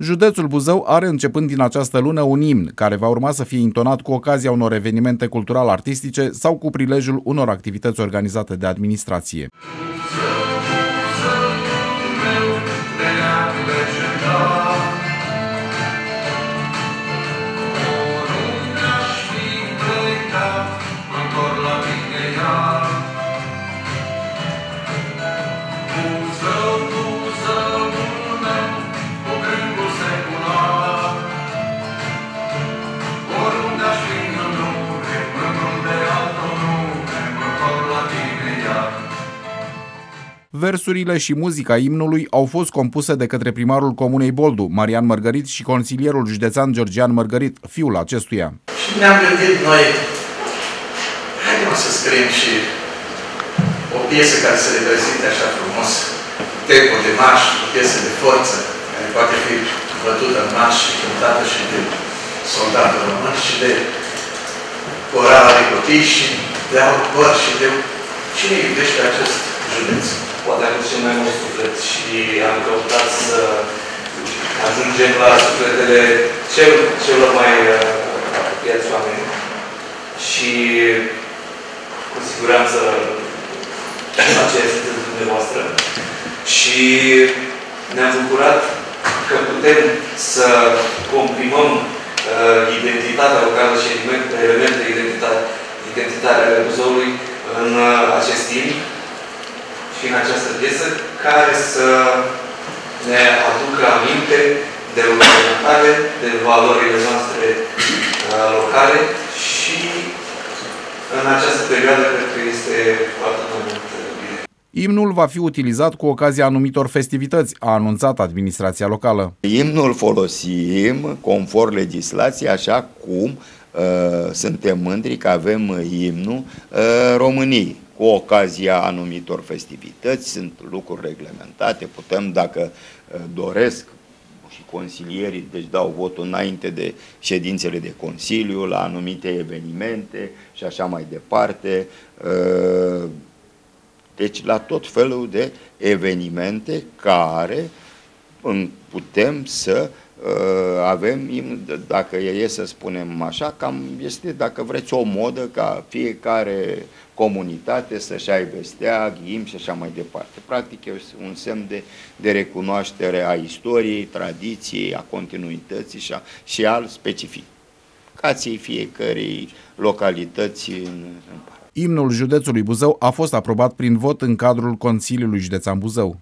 Județul Buzău are începând din această lună un imn, care va urma să fie intonat cu ocazia unor evenimente cultural-artistice sau cu prilejul unor activități organizate de administrație. Versurile și muzica imnului au fost compuse de către primarul Comunei Boldu, Marian Mărgărit și consilierul județean Georgian Mărgărit, fiul acestuia. Și ne-am gândit noi, haidem să scriem și o piesă care să reprezinte așa frumos tempo de marș, o piesă de forță, care poate fi bătută în marș și cântată și de soldatul român și de corala de copii și de autor și de cine iubește acest județ poate a cel mai mult suflet și am căutat să ajungem la sufletele cel, celor mai uh, apropiați oameni și cu siguranță aceea este dumneavoastră. Și ne-am bucurat că putem să comprimăm uh, identitatea locală și elemente identitare, identitare ale Buzăului în uh, acest timp și în această piesă care să ne aducă aminte de lucrările de valorile noastre uh, locale și în această perioadă cred că este foarte mult bine. Imnul va fi utilizat cu ocazia anumitor festivități, a anunțat administrația locală. Imnul folosim conform legislației așa cum uh, suntem mândri că avem imnul uh, României cu ocazia anumitor festivități, sunt lucruri reglementate, putem, dacă uh, doresc, și consilierii, deci dau votul înainte de ședințele de Consiliu, la anumite evenimente și așa mai departe. Uh, deci la tot felul de evenimente care putem să uh, avem, dacă e să spunem așa, cam este, dacă vreți, o modă ca fiecare comunitate să-și aibă steag, im și așa mai departe. Practic e un semn de, de recunoaștere a istoriei, tradiției, a continuității și, a, și al specificației fiecărei localități în, în Imnul județului Buzău a fost aprobat prin vot în cadrul Consiliului Județean Buzău.